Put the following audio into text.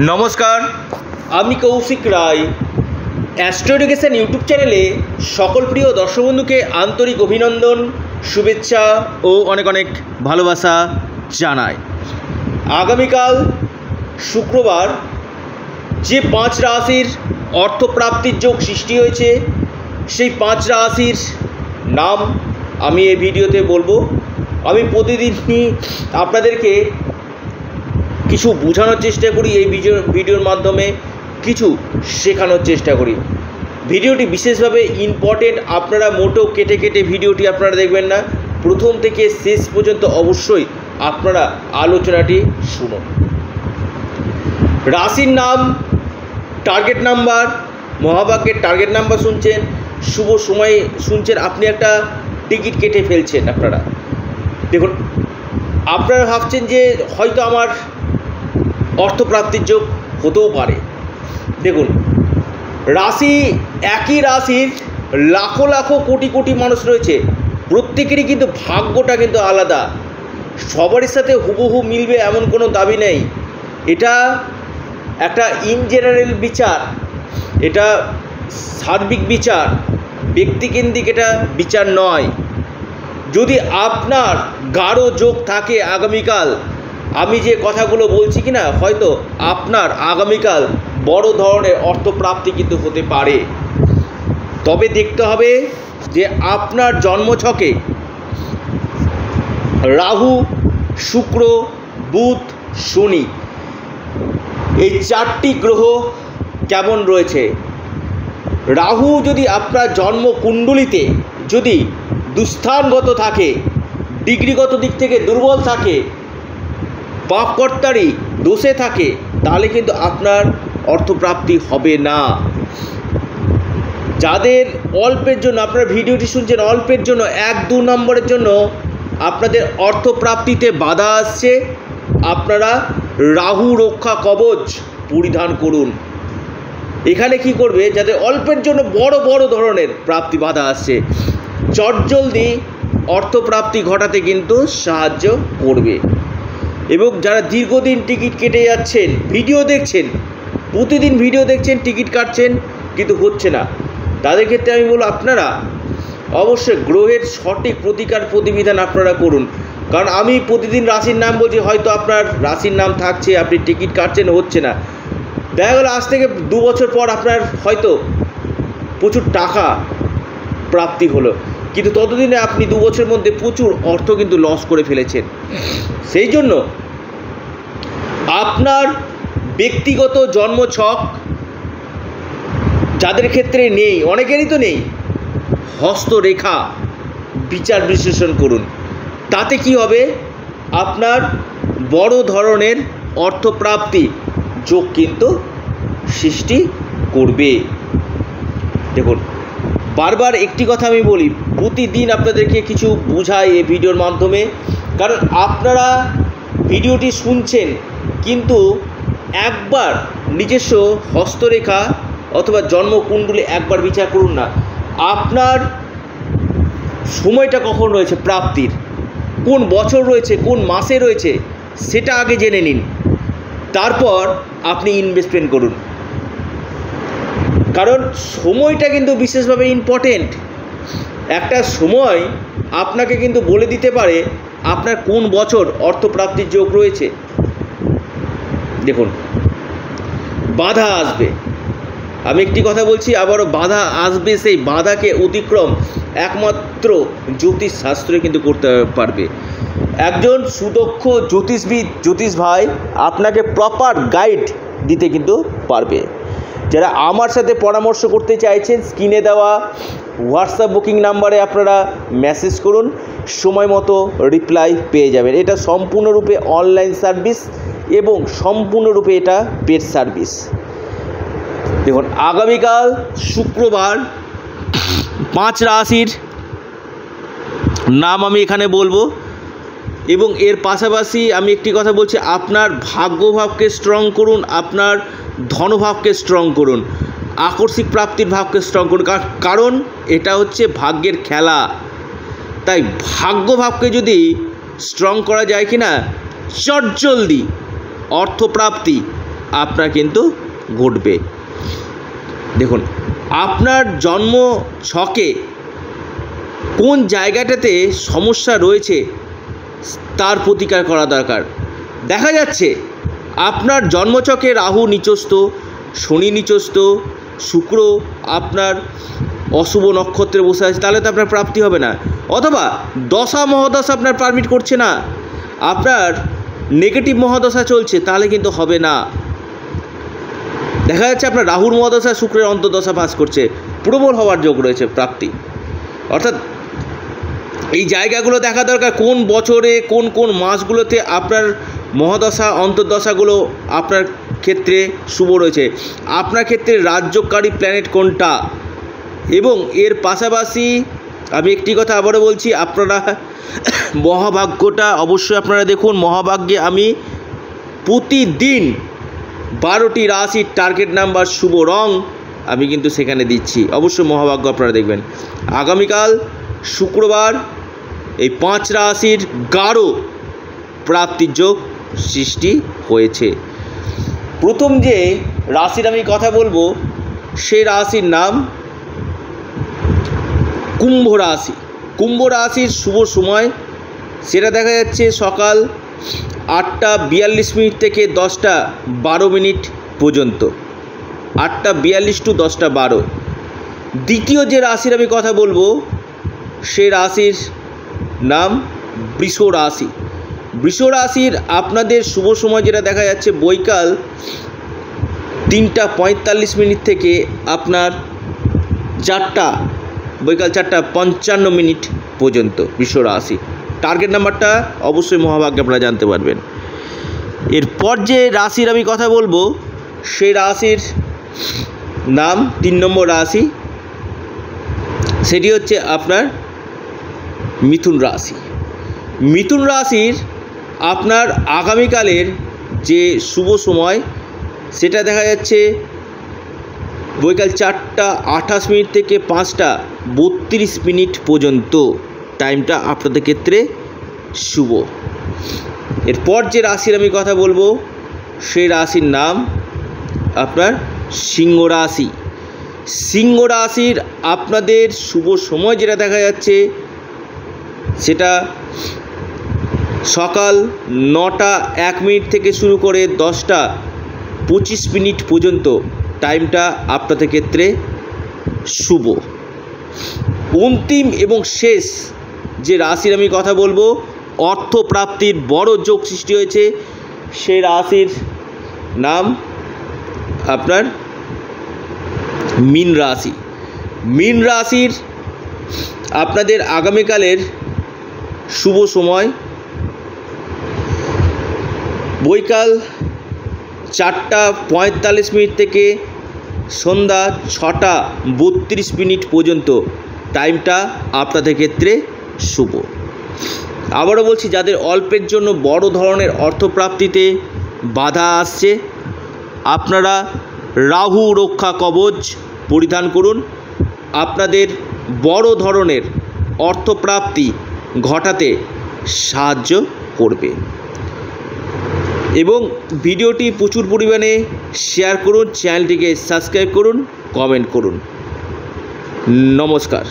নমস্কার। আমি Koushik Roy. Astro education YouTube চ্যানেলে সকল প্রিয় দর্শক বন্ধুকে আন্তরিক অভিনন্দন, শুভেচ্ছা ও অনেক অনেক ভালোবাসা জানাই। আগামীকাল শুক্রবার যে পাঁচ রাশির অর্থপ্রাপ্তির যোগ সৃষ্টি হয়েছে, সেই পাঁচ রাশির নাম আমি এই ভিডিওতে বলব। আমি প্রতিদিনই আপনাদেরকে কিছু বোঝানোর চেষ্টা করি, এই ভিডিও ভিডিওর মাধ্যমে কিছু শেখানোর চেষ্টা করি। ভিডিওটি বিশেষভাবে ইম্পর্টেন্ট আপনারা মোটেও কেটে কেটে ভিডিওটি আপনারা দেখবেন না। প্রথম থেকে শেষ পর্যন্ত অবশ্যই আপনারা আলোচনাটি শুনুন। রাশির নাম টার্গেট নাম্বার মহাভাগ্যের টার্গেট নাম্বার শুনছেন, শুভ সময় শুনছেন, আপনি একটা টিকিট কেটে ফেলছেন আপনারা। দেখুন, আপনারা ভাবছেন যে হয়তো আমার অর্থপ্রাপ্তির যোগ হতেও পারে। দেখুন, রাশি, একই রাশির লাখো লাখো কোটি কোটি মানুষ রয়েছে। প্রত্যেকেরই কিন্তু ভাগ্যটা কিন্তু আলাদা। সবারই সাথে হুবহু মিলবে এমন কোনো দাবি নেই। এটা একটা ইন জেনারেল বিচার। এটা সার্বিক বিচার। ব্যক্তিকেন্দ্রিক এটা বিচার নয়। যদি আপনার গাঢ় যোগ থাকে আগামীকাল আমি যে কথাগুলো বলছি কি না হয়তো আপনার আগামীকাল বড় ধরনের অর্থপ্রাপ্তি কিন্তু হতে পারে। তবে দেখতে হবে যে আপনার জন্মছকে রাহু, শুক্র, বুধ, শনি এই চারটি গ্রহ কেমন রয়েছে? রাহু যদি আপনার জন্ম কুণ্ডলিতে যদি দুস্থানগত থাকে, ডিগ্রিগত দিক থেকে দুর্বল থাকে পাপকর্তারই দোষে থাকে, তাহলে কিন্তু আপনার অর্থপ্রাপ্তি হবে না। যাদের অল্পের জন্য, আপনার ভিডিওটি শুনছেন অল্পের জন্য, এক দু নম্বরের জন্য আপনাদের অর্থপ্রাপ্তিতে বাধা আসছে। আপনারা রাহু রক্ষা কবচ পরিধান করুন। এখানে কি করবে? যাদের অল্পের জন্য বড় বড় ধরনের প্রাপ্তি বাধা আসছে, চটজলদি অর্থপ্রাপ্তি ঘটাতে কিন্তু সাহায্য করবে। এবং যারা দীর্ঘদিন টিকিট কেটে যাচ্ছেন, ভিডিও দেখছেন, প্রতিদিন ভিডিও দেখছেন, টিকিট কাটছেন, কিন্তু হচ্ছে না। তাদের ক্ষেত্রে আমি বলব আপনারা অবশ্যই গ্রহের সঠিক প্রতিকার প্রতিবিধান আপনারা করুন। কারণ আমি প্রতিদিন রাশির নাম বলছি, হয়তো আপনার রাশির নাম থাকছে, আপনি টিকিট কাটছেন, হচ্ছে না। দেখা গেলো আজ থেকে দু বছর পর আপনার হয়তো প্রচুর টাকা প্রাপ্তি হলো। কিন্তু ততদিনে আপনি দু বছরের মধ্যে প্রচুর অর্থ কিন্তু লস করে ফেলেছেন। সেই জন্য আপনার ব্যক্তিগত জন্মছক যাদের ক্ষেত্রে নেই, অনেকেরই তো নেই, হস্তরেখা বিচার বিশ্লেষণ করুন। তাতে কি হবে? আপনার বড় ধরনের অর্থপ্রাপ্তি যোগ কিন্তু সৃষ্টি করবে। দেখুন, বারবার একটি কথা আমি বলি, প্রতিদিন আপনাদেরকে কিছু বোঝাই এই ভিডিওর মাধ্যমে। কারণ আপনারা ভিডিওটি শুনছেন কিন্তু একবার নিজস্ব হস্তরেখা অথবা জন্মকুণ্ডলী একবার বিচার করুন না। আপনার সময়টা কখন রয়েছে প্রাপ্তির? কোন বছর রয়েছে? কোন মাসে রয়েছে? সেটা আগে জেনে নিন। তারপর আপনি ইনভেস্টমেন্ট করুন। কারণ সময়টা কিন্তু বিশেষভাবে ইম্পর্টেন্ট একটা সময় আপনাকে কিন্তু বলে দিতে পারে আপনার কোন বছর অর্থপ্রাপ্তির যোগ রয়েছে। দেখুন, বাধা আসবে। আমি একটি কথা বলছি, আবারও বাধা আসবে, সেই বাধাকে অতিক্রম একমাত্র জ্যোতিষ শাস্ত্রে কিন্তু করতে পারবে। একজন সুদক্ষ জ্যোতিষবিদ, জ্যোতিষ ভাই আপনাকে প্রপার গাইড দিতে কিন্তু পারবে। যারা আমার সাথে পরামর্শ করতে চাইছেন স্ক্রিনে দেওয়া হোয়াটসঅ্যাপ বুকিং নাম্বারে আপনারা মেসেজ করুন, সময় মতো রিপ্লাই পেয়ে যাবেন। এটা সম্পূর্ণরূপে অনলাইন সার্ভিস এবং সম্পূর্ণরূপে এটা পেড সার্ভিস। দেখুন, আগামীকাল শুক্রবার পাঁচ রাশির নাম আমি এখানে বলব এবং এর পাশাপাশি আমি একটি কথা বলছি, আপনার ভাগ্যভাবকে স্ট্রং করুন, আপনার ধনভাবকে স্ট্রং করুন, আকস্মিক প্রাপ্তির ভাবকে স্ট্রং করুন কারণ এটা হচ্ছে ভাগ্যের খেলা। তাই ভাগ্যভাবকে যদি স্ট্রং করা যায় কি না চটজলদি অর্থপ্রাপ্তি আপনার কিন্তু ঘটবে। দেখুন, আপনার জন্ম ছকে কোন জায়গাটাতে সমস্যা রয়েছে তার প্রতিকার করা দরকার। দেখা যাচ্ছে, আপনার জন্মছকে রাহু নিচস্ত শনি নিচস্ত শুক্র আপনার অশুভ নক্ষত্রে বসে আছে, তাহলে তো আপনার প্রাপ্তি হবে না। অথবা দশা মহাদশা আপনার পারমিট করছে না। আপনার নেগেটিভ মহাদশা চলছে, তাহলে কিন্তু হবে না। দেখা যাচ্ছে আপনার রাহুর মহাদশা শুক্রের অন্তর্দশা পাস করছে, প্রবল হওয়ার যোগ রয়েছে প্রাপ্তি। অর্থাৎ এই জায়গাগুলো দেখা দরকার, কোন বছরে, কোন কোন মাসগুলোতে আপনার মহাদশা, অন্তর্দশাগুলো আপনার ক্ষেত্রে শুভ রয়েছে। আপনার ক্ষেত্রে রাজ্যকারী প্ল্যানেট কোনটা? এবং এর পাশাপাশি আমি একটি কথা আবারও বলছি, আপনারা মহাভাগ্যটা অবশ্যই আপনারা দেখুন। মহাভাগ্যে আমি প্রতিদিন বারোটি রাশির টার্গেট নাম্বার শুভ রং আমি কিন্তু সেখানে দিচ্ছি। অবশ্যই মহাভাগ্য আপনারা দেখবেন। আগামীকাল শুক্রবার এই পাঁচ রাশির গাঢ় প্রাপ্তির যোগ সৃষ্টি হয়েছে। প্রথম যে রাশির আমি কথা বলব সেই রাশির নাম কুম্ভ রাশি। কুম্ভ রাশির শুভ সময়, সেটা দেখা যাচ্ছে সকাল আটটা বিয়াল্লিশ মিনিট থেকে দশটা বারো মিনিট পর্যন্ত। আটটা বিয়াল্লিশ টু দশটা বারো। দ্বিতীয় যে রাশির আমি কথা বলব, সে রাশির নাম বৃষ রাশি। বৃষ রাশির আপনাদের শুভ সময় যেটা দেখা যাচ্ছে বৈকাল তিনটা পঁয়তাল্লিশ মিনিট থেকে আপনার চারটা বৈকাল চারটা পঞ্চান্ন মিনিট পর্যন্ত বিশ্ব রাশি টার্গেট নাম্বারটা অবশ্যই মহাভাগ্যে আপনারা জানতে পারবেন। এরপর যে রাশির আমি কথা বলব, সেই রাশির নাম তিন নম্বর রাশি, সেটি হচ্ছে আপনার মিথুন রাশি। মিথুন রাশির আপনার আগামীকালের যে শুভ সময়, সেটা দেখা যাচ্ছে বৈকাল চারটা আঠাশ মিনিট থেকে পাঁচটা বত্রিশ মিনিট পর্যন্ত টাইমটা আপনাদের ক্ষেত্রে শুভ। এরপর যে রাশির আমি কথা বলব, সেই রাশির নাম আপনার সিংহ রাশি। সিংহ রাশির আপনাদের শুভ সময় যেটা দেখা যাচ্ছে, সেটা সকাল নটা এক মিনিট থেকে শুরু করে দশটা পঁচিশ মিনিট পর্যন্ত টাইমটা আপনাদের ক্ষেত্রে শুভ। অন্তিম এবং শেষ যে রাশির আমি কথা বলব, অর্থপ্রাপ্তির বড় যোগ সৃষ্টি হয়েছে। সেই রাশির নাম আপনার মিন রাশি। মিন রাশির আপনাদের আগামীকালের শুভ সময় বৈকাল চারটা পঁয়তাল্লিশ মিনিট থেকে সন্ধ্যা ছটা বত্রিশ মিনিট পর্যন্ত। টাইমটা আপনাদের ক্ষেত্রে শুভ। আবারও বলছি, যাদের অল্পের জন্য বড় ধরনের অর্থপ্রাপ্তিতে বাধা আসছে, আপনারা রাহু রক্ষা কবচ পরিধান করুন। আপনাদের বড় ধরনের অর্থপ্রাপ্তি ঘটাতে সাহায্য করবে। এবং ভিডিওটি প্রচুর পরিমাণে শেয়ার করুন চ্যানেলটিকে সাবস্ক্রাইব করুন কমেন্ট করুন। নমস্কার।